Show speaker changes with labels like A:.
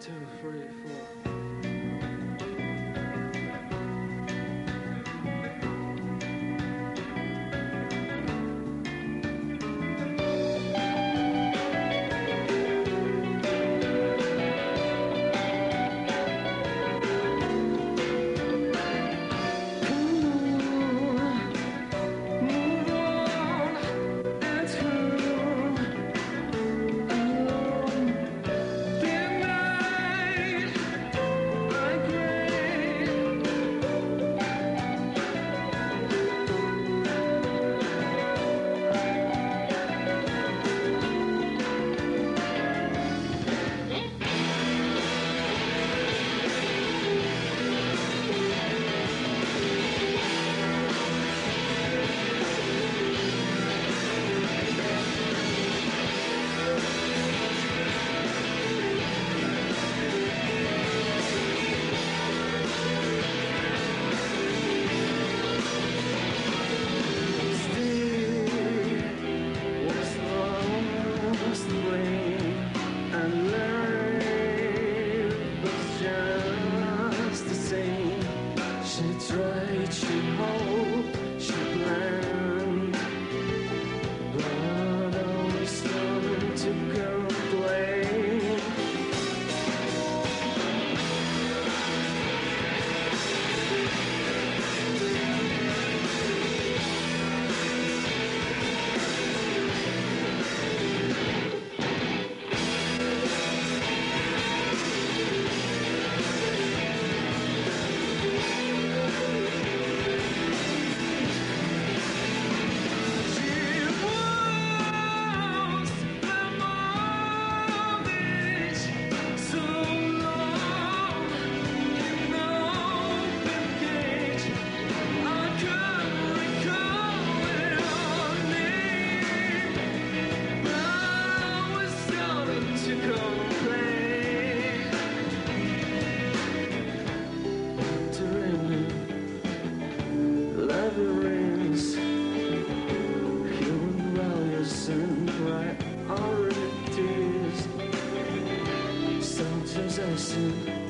A: two, three, four. Was Soon.